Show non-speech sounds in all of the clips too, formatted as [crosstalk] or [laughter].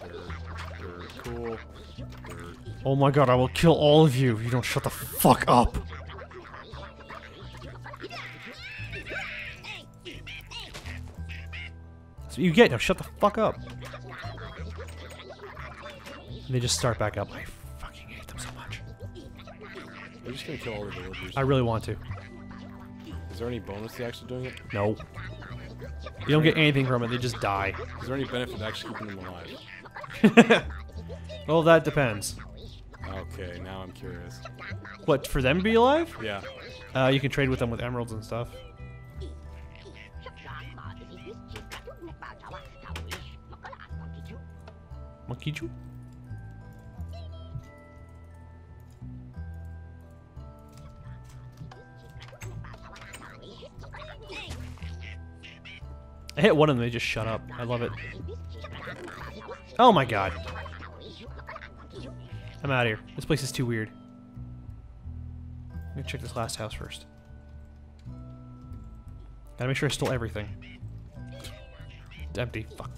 Dirt, dirt, cool. Oh my god, I will kill all of you if you don't shut the fuck up. That's what you get, now shut the fuck up. And they just start back up. I fucking hate them so much. We're just gonna kill all the villagers. I really want to. Is there any bonus to actually doing it? No. You don't get anything from it, they just die. Is there any benefit to actually keeping them alive? [laughs] well, that depends. Okay, now I'm curious. What, for them to be alive? Yeah. Uh, you can trade with them with emeralds and stuff. Monkey I hit one of them, they just shut up. I love it. Oh my god. I'm out of here. This place is too weird. Let me check this last house first. Gotta make sure I stole everything. It's empty. Fuck.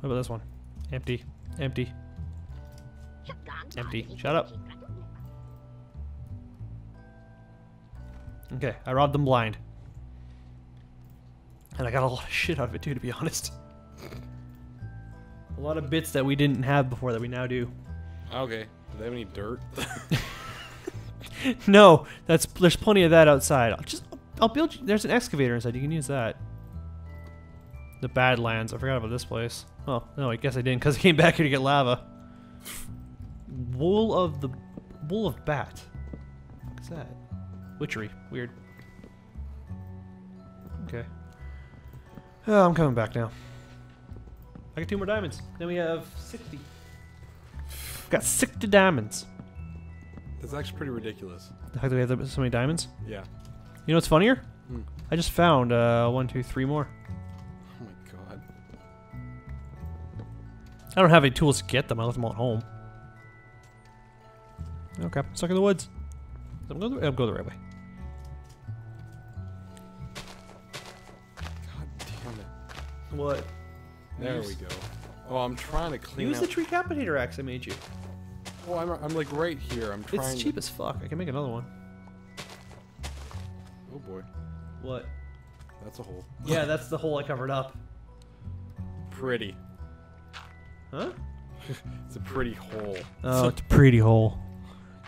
What about this one? Empty. Empty. Empty. Shut up. Okay, I robbed them blind. And I got a lot of shit out of it too, to be honest. A lot of bits that we didn't have before that we now do. Okay. Do they have any dirt? [laughs] [laughs] no, that's there's plenty of that outside. I'll just I'll build. you- There's an excavator inside. You can use that. The Badlands. I forgot about this place. Oh no, I guess I didn't because I came back here to get lava. Wool of the wool of bat. What's that? Witchery. Weird. Okay. Oh, I'm coming back now. I got two more diamonds. Then we have 60. Got 60 diamonds. That's actually pretty ridiculous. The fact that we have so many diamonds. Yeah. You know what's funnier? Hmm. I just found uh, one, two, three more. Oh my god. I don't have any tools to get them. I left them all at home. Okay, stuck in the woods. I'm going the, I'm going the right way. What? There Use- we go. Oh, I'm trying to clean Use out. the tree capitator axe I made you. Oh, I'm, I'm like right here. I'm trying. It's cheap as fuck. I can make another one. To... Oh boy, What? that's a hole. [laughs] Yeah, that's the hole I covered up. Pretty. Huh? [laughs] It's a pretty hole. Oh, it's a pretty hole.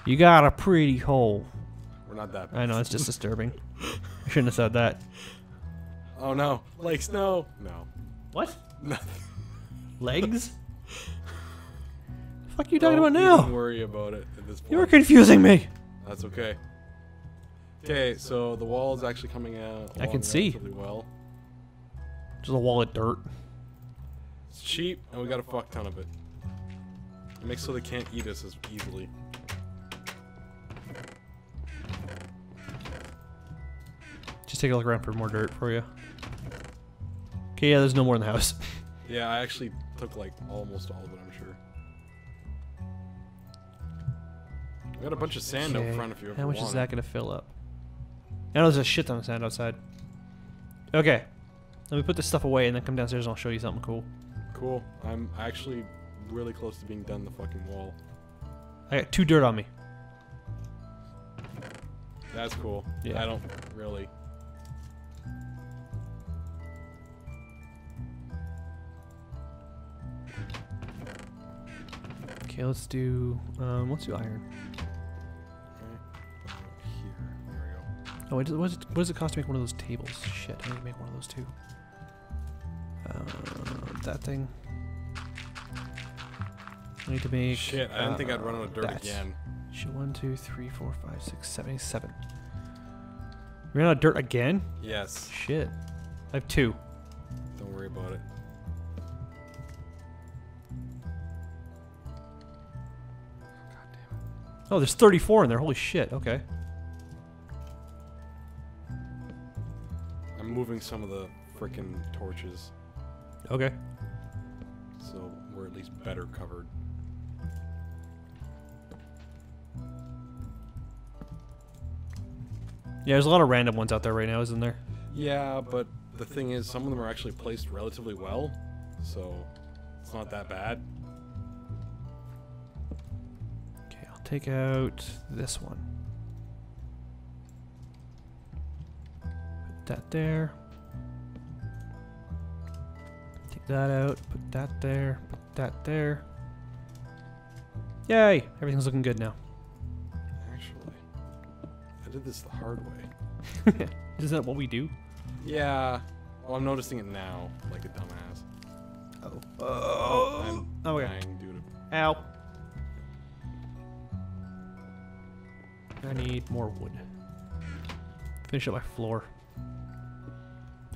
You got a pretty hole. We're not that. I know, it's just [laughs] disturbing. I shouldn't have said that. Oh no, like snow. No. What? Nothing. Legs? [laughs] fuck you talking Don't about now? even worry about it at this point. You're confusing me. That's okay. Okay, so the wall is actually coming out. I can see. relatively Well, Just a wall of dirt. it's cheap, and we got a fuck ton of it. It makes so they can't eat us as easily. Just take a look around for more dirt for you. Okay, yeah, there's no more in the house. [laughs] Yeah, I actually took like almost all of it. I'm sure. We got a bunch of sand Okay, out front if you ever How much want is that gonna fill up? I know there's a shit ton of sand outside. Okay. Let me put this stuff away and then come downstairs and I'll show you something cool. Cool. I'm actually really close to being done the fucking wall. I got two dirt on me. That's cool. Yeah. I don't really. Okay, let's do um let's do iron. Okay. Uh, here. There we go. Oh wait, what does, it, what does it cost to make one of those tables? Shit, I need to make one of those too. Uh, that thing. I need to make. Shit, I didn't think I'd uh, run out of dirt that. again. Shit, one, two, three, four, five, six, seven, eight, seven. Ran out of dirt again? Yes. Shit. I have two. Don't worry about it. Oh, there's 34 in there. Holy shit. Okay. I'm moving some of the freaking torches, Okay. so we're at least better covered. Yeah, there's a lot of random ones out there right now, isn't there? Yeah, but the thing is, some of them are actually placed relatively well, so It's not that bad. Take out this one. Put that there. Take that out. Put that there. Put that there. Yay! Everything's looking good now. Actually, I did this the hard way. [laughs] Isn't that what we do? Yeah. Well, I'm noticing it now, like a dumbass. Oh. Oh, I'm Oh, okay. dying due to Ow. I need more wood. Finish up my floor.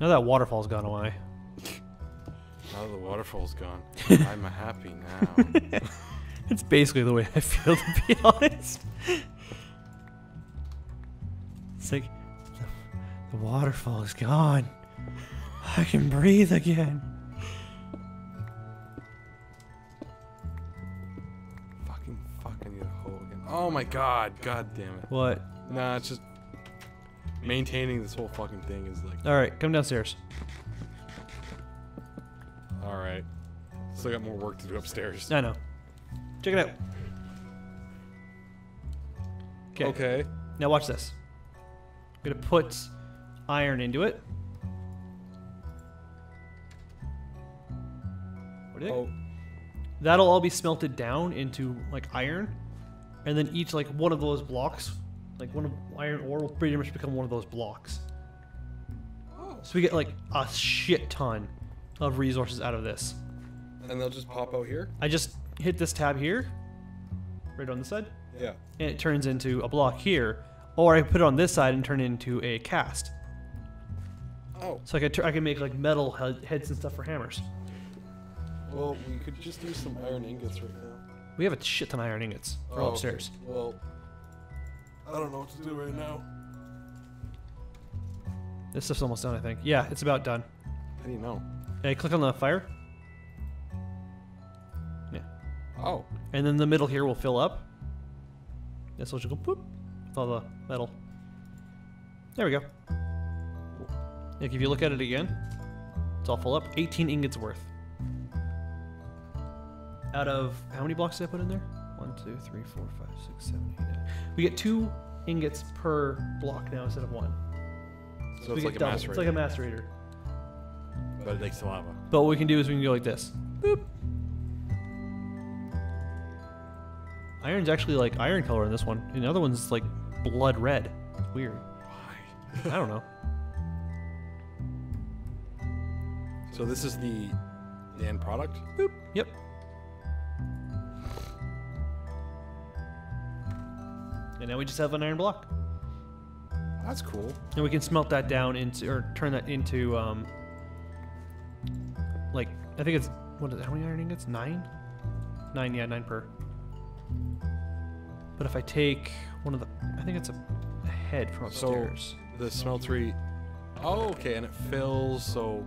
Now that waterfall's gone away. Now the waterfall's gone, [laughs] I'm happy now. [laughs] It's basically the way I feel, to be [laughs] honest. It's like the, the waterfall is gone. I can breathe again. Oh my god, god damn it. What? Nah, it's just maintaining this whole fucking thing is like All right, come downstairs. all right. Still got more work to do upstairs. I know. Check it out. Okay. Okay. Now watch this. I'm gonna put iron into it. What do you think? Oh, That'll all be smelted down into like iron, and then each like one of those blocks, like one of iron ore, will pretty much become one of those blocks. oh. So we get like a shit ton of resources out of this. And they'll just pop out here? I just hit this tab here, right on the side, Yeah. and it turns into a block here, or I put it on this side and turn it into a cast. Oh. So I can I can make like metal heads and stuff for hammers. Well, we could just use some iron ingots right now. We have a shit ton of iron ingots. They're all Oh, okay. upstairs. Well, I don't know what to do right now. This stuff's almost done, I think. Yeah, it's about done. How do you know? Hey, click on the fire, Yeah. Oh. and then the middle here will fill up. This will just go boop with all the metal. There we go. Like if you look at it again, it's all full up. 18 ingots worth. Out of how many blocks did I put in there? One, two, three, four, five, six, seven, eight, nine. We get two ingots per block now instead of one. So we it's like a double. macerator. It's like a macerator. but it takes the lava. But what we can do is we can go like this. Boop. Iron's actually like iron color in this one. And the other one's like blood red. It's weird. Why? I don't know. So this is the, the end product? Boop. Yep. And now we just have an iron block. That's cool. And we can smelt that down into, or turn that into, um, like, I think it's, what is it, how many iron ingots? Nine? Nine, yeah, nine per. But if I take one of the, I think it's a, a head from upstairs. So-. The smeltery. Oh, okay, and it fills, so.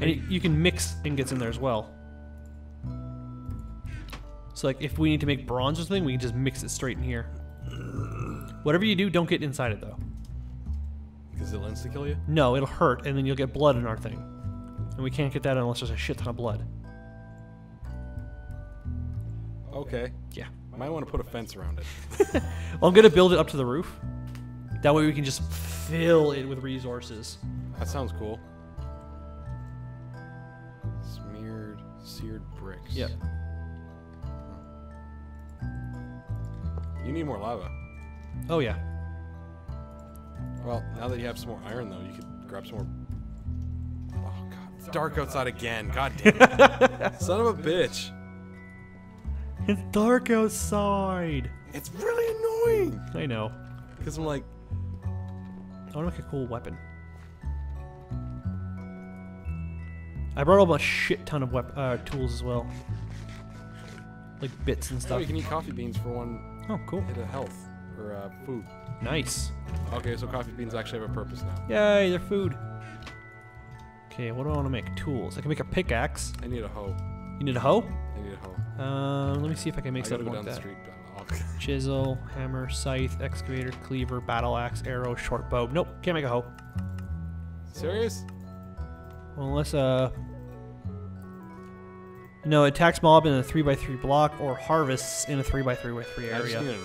And it, you can mix ingots in there as well. So like if we need to make bronze or something, we can just mix it straight in here. Whatever you do, don't get inside it though. Because it'll insta kill you? No, it'll hurt, and then you'll get blood in our thing. And we can't get that unless there's a shit ton of blood. Okay. Yeah. Might want to put a fence around it. [laughs] Well, I'm gonna build it up to the roof. That way we can just fill it with resources. That sounds cool. Smeared, seared bricks. Yep. You need more lava. Oh yeah. Well, now that you have some more iron, though, you could grab some more. Oh god, it's dark outside again. God damn it, [laughs] son of a bitch! It's dark outside. It's really annoying. I know. Because I'm like, I want to make a cool weapon. I brought up a shit ton of wep- uh, tools as well, like bits and oh, stuff. you can eat coffee beans for one Oh, cool. hit of health or uh, food. Nice. Okay, so coffee beans actually have a purpose now. Yay, they're food. Okay, what do I want to make? Tools. I can make a pickaxe. I need a hoe. You need a hoe? I need a hoe. Um, let me see if I can make I something like that. street. [laughs] Chisel, hammer, scythe, excavator, cleaver, battle axe, arrow, short bow. Nope, can't make a hoe. Serious? Well, unless uh, No, attacks mob in a 3x3 block or harvests in a 3x3x3 I just area. need a